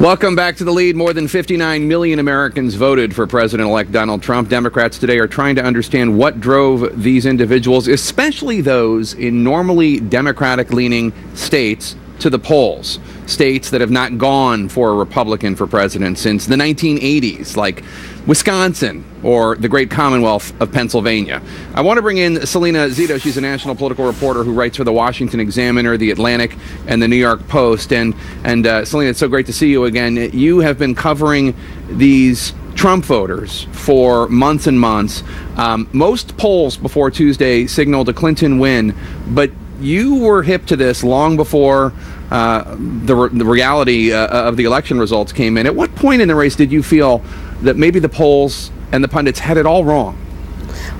Welcome back to the lead. More than 59 million Americans voted for President elect Donald Trump. Democrats today are trying to understand what drove these individuals, especially those in normally Democratic leaning states, to the polls. States that have not gone for a Republican for president since the 1980s, like Wisconsin or the great Commonwealth of Pennsylvania. I want to bring in Salena Zito. She's a national political reporter who writes for the Washington Examiner, the Atlantic, and the New York Post. And and uh, Salena, it's so great to see you again. You have been covering these Trump voters for months and months. Um, most polls before Tuesday signaled a Clinton win, but you were hip to this long before uh, the, re- the reality uh, of the election results came in. At what point in the race did you feel that maybe the polls and the pundits had it all wrong?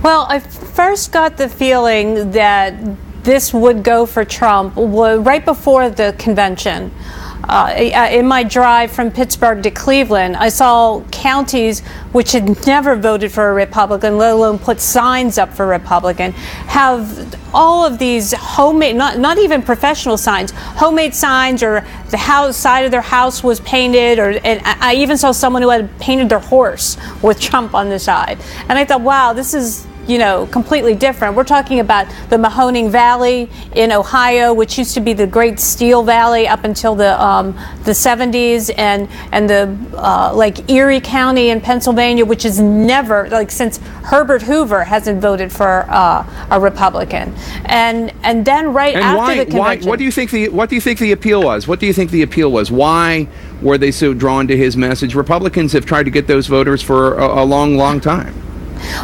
Well, I first got the feeling that this would go for Trump right before the convention. Uh, in my drive from Pittsburgh to Cleveland, I saw counties which had never voted for a Republican, let alone put signs up for Republican, have all of these homemade, not, not even professional signs, homemade signs, or the house side of their house was painted, or and I even saw someone who had painted their horse with Trump on the side. And I thought, wow, this is you know, completely different. We're talking about the Mahoning Valley in Ohio, which used to be the Great Steel Valley up until the um, the 70s, and and the uh, like Erie County in Pennsylvania, which is never like since Herbert Hoover hasn't voted for uh, a Republican, and and then right and after why, the convention, why, what do you think the what do you think the appeal was? What do you think the appeal was? Why were they so drawn to his message? Republicans have tried to get those voters for a, a long, long time.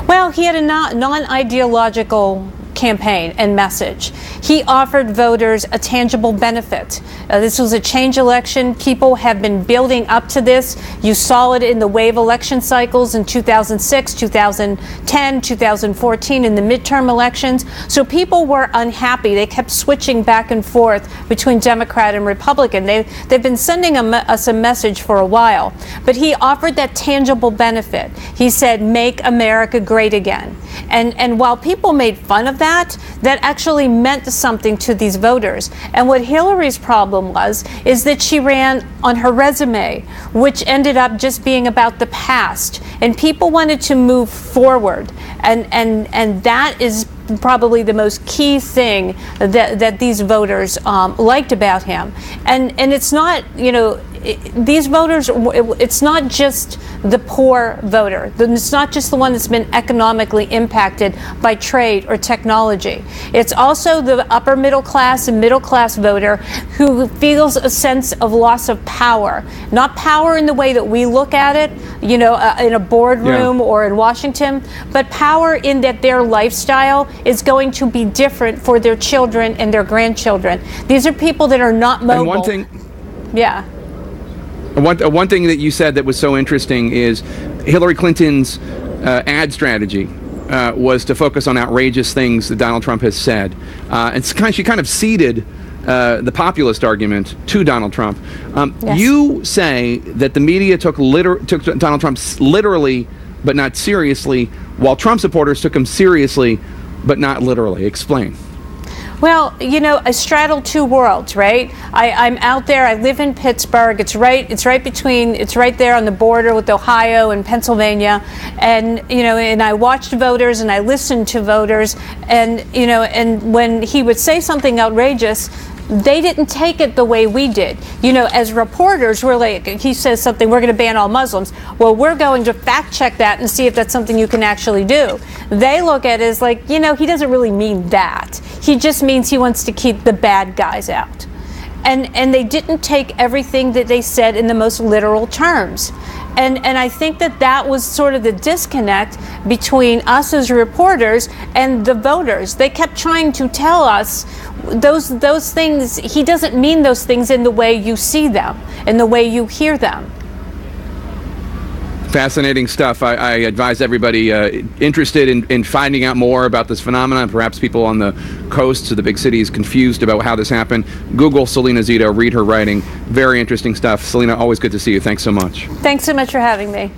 Well, he had a non ideological campaign and message. He offered voters a tangible benefit. Uh, this was a change election. People have been building up to this. You saw it in the wave election cycles in 2006, 2010, 2014, in the midterm elections. So people were unhappy. They kept switching back and forth between Democrat and Republican. They, they've been sending a us a message for a while. But he offered that tangible benefit. He said, Make America great again. And, and while people made fun of that, that, that actually meant something to these voters. And what Hillary's problem was, is that she ran on her resume, which ended up just being about the past. And people wanted to move forward. And, and, and that is probably the most key thing that, that these voters um, liked about him. And, and it's not, you know, it, these voters, it, it's not just the poor voter. It's not just the one that's been economically impacted by trade or technology. It's also the upper middle class and middle class voter who feels a sense of loss of power. Not power in the way that we look at it, you know, uh, in a boardroom yeah. or in Washington, but power in that their lifestyle is going to be different for their children and their grandchildren. These are people that are not mobile. And one thing. Yeah. One, uh, one thing that you said that was so interesting is Hillary Clinton's uh, ad strategy uh, was to focus on outrageous things that Donald Trump has said. Uh, and kind of, she kind of ceded uh, the populist argument to Donald Trump. Um, yes. You say that the media took, liter- took Donald Trump literally but not seriously, while Trump supporters took him seriously but not literally. Explain. Well, you know, I straddle two worlds, right? I, am out there. I live in Pittsburgh. It's right. It's right between. It's right there on the border with Ohio and Pennsylvania, and you know, and I watched voters and I listened to voters, and you know, and when he would say something outrageous, they didn't take it the way we did. You know, as reporters, we're like, he says something, we're going to ban all Muslims. Well, we're going to fact check that and see if that's something you can actually do. They look at it as like, you know, he doesn't really mean that. He just means he wants to keep the bad guys out. And, and they didn't take everything that they said in the most literal terms. And, and I think that that was sort of the disconnect between us as reporters and the voters. They kept trying to tell us those, those things, he doesn't mean those things in the way you see them, in the way you hear them. Fascinating stuff. I, I advise everybody uh, interested in, in finding out more about this phenomenon, perhaps people on the coasts of the big cities confused about how this happened. Google Salena Zito, read her writing. Very interesting stuff. Salena always good to see you. Thanks so much. Thanks so much for having me.